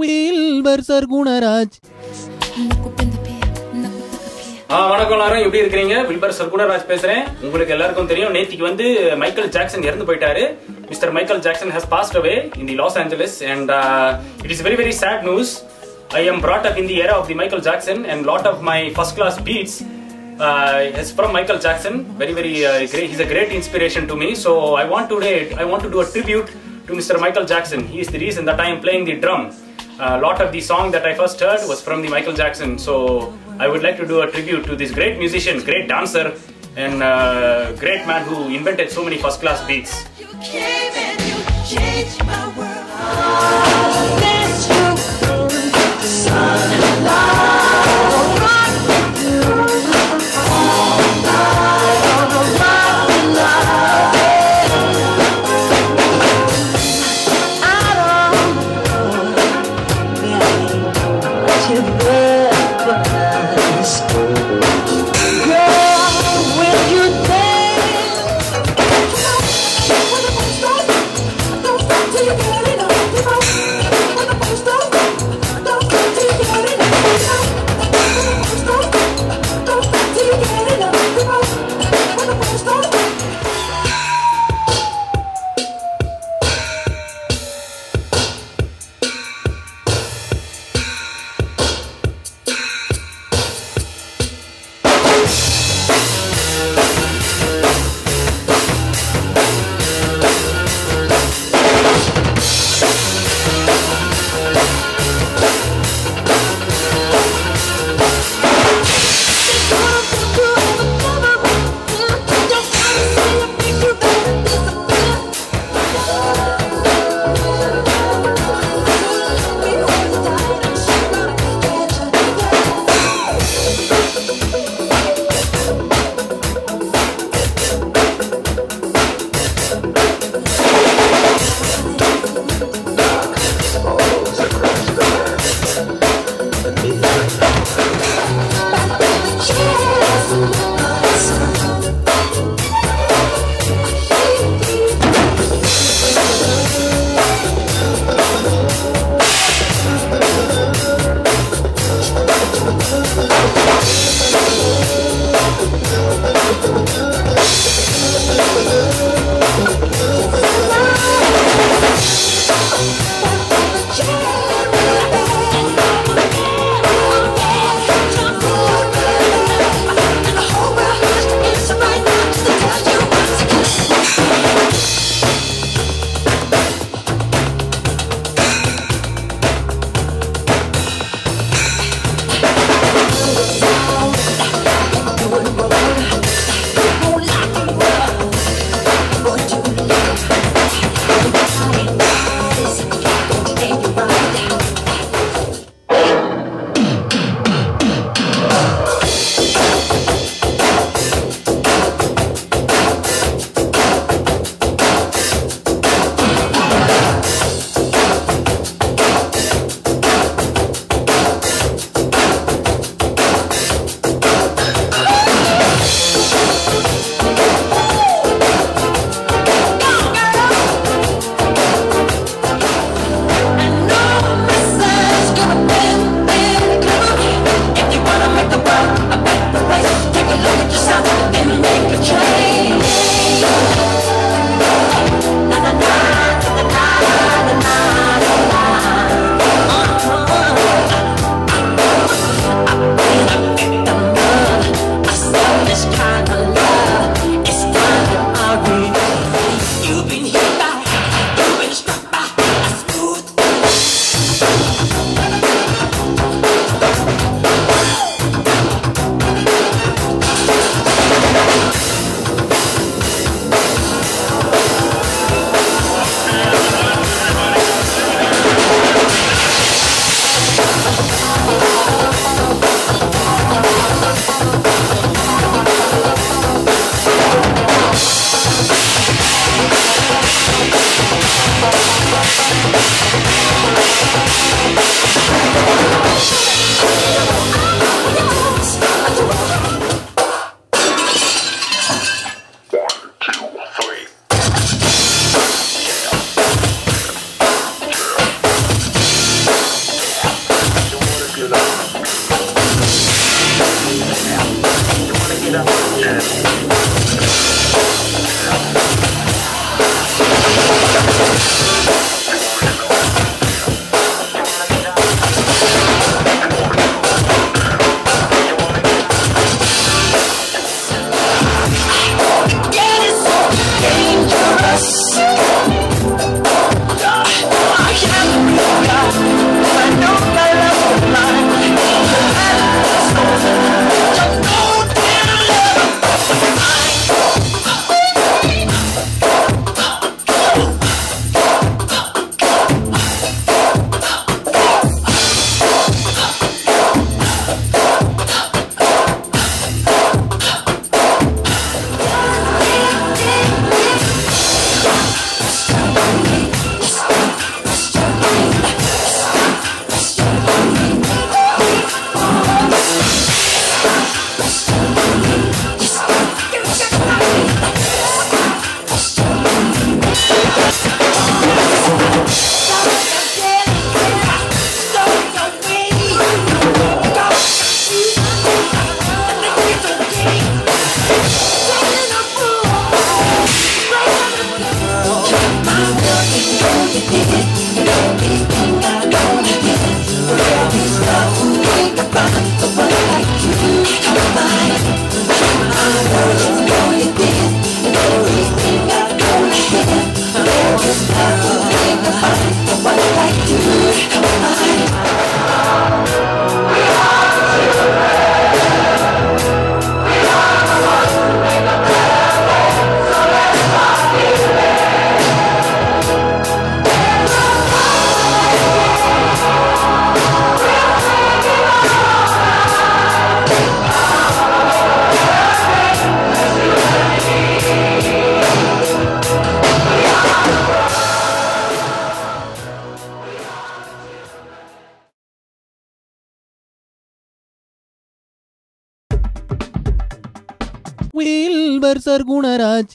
வீல்வர்சர் குணராஜ் வணக்கம் எல்லாரும் எப்படி இருக்கிறீங்க வில்பர் சர்க்குணராஜ் பேசுறேன் உங்களுக்கு எல்லாருக்கும் தெரியும் நேத்திக்கு வந்து மைக்கேல் ஜாக்சன் இறந்து போயிட்டாரு mister Michael Jackson has passed away in the Los Angeles and it is very very sad news I am brought up in the era of the Michael Jackson and lot of my first class beats uh, is from Michael Jackson. Very, very uh, great. He's a great inspiration to me. So I want today, I want to do a tribute to Mr. Michael Jackson. He is the reason that I am playing the. A lot of the song that I first heard was from the Michael Jackson. So I would like to do a tribute to this great musician, great dancer, and uh, great man who invented so many first class beats. vida. Wilbur sir Gunaraj